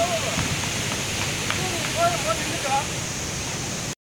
今日もいっ。